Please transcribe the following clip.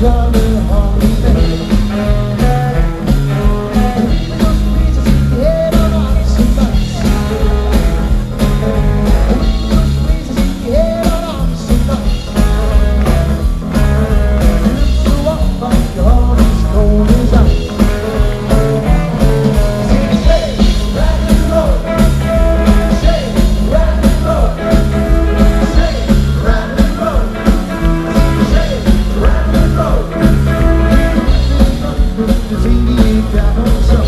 jamais down on the